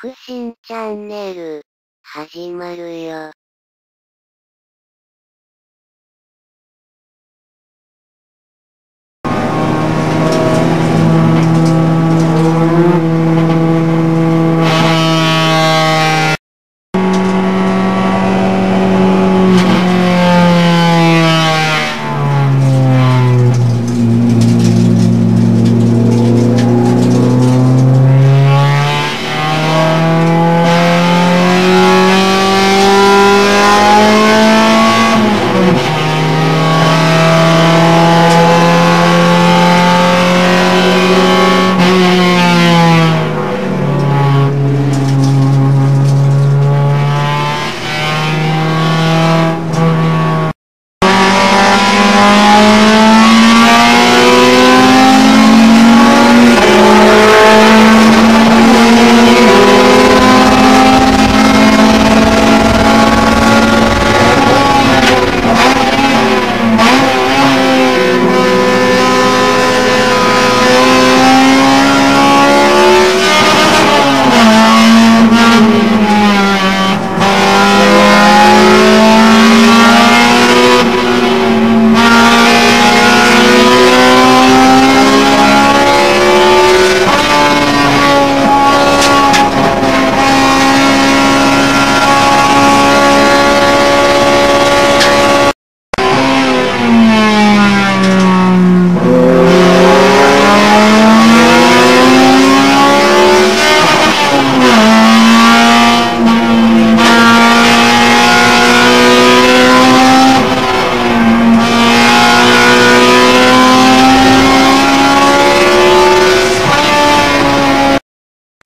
福神チャンネル、始まるよ。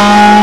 Bye.